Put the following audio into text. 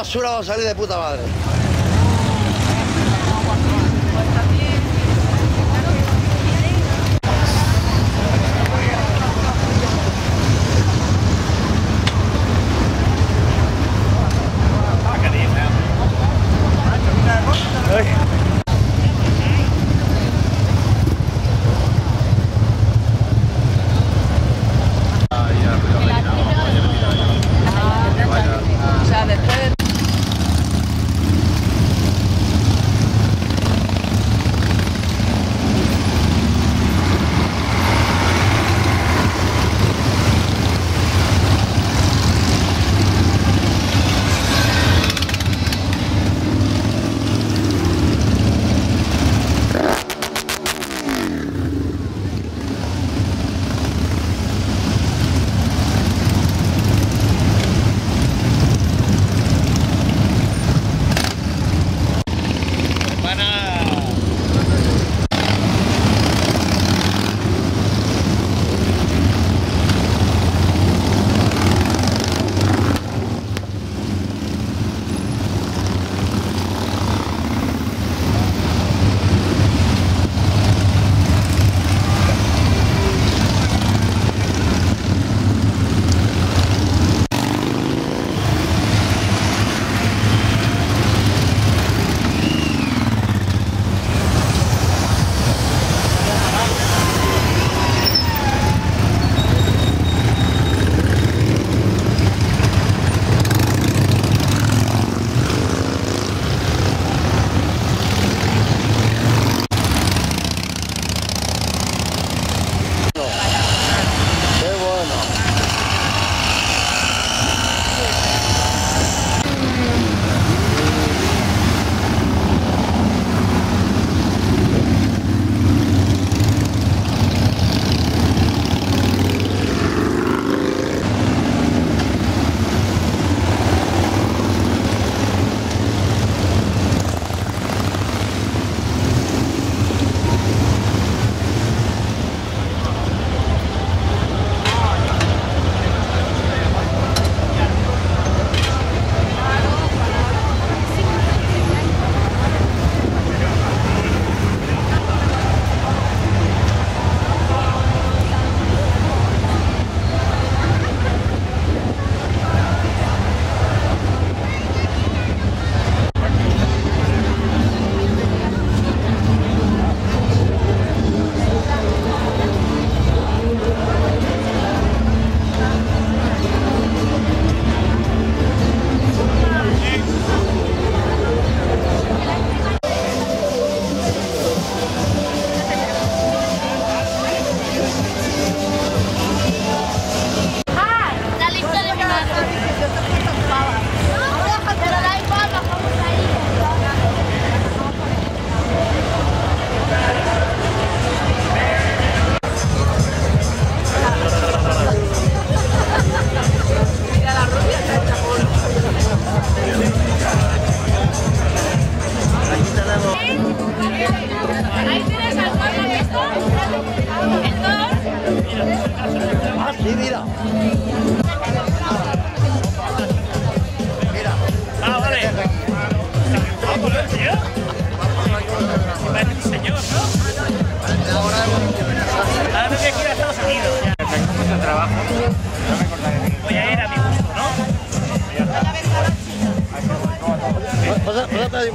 basura van a salir de puta madre. thôi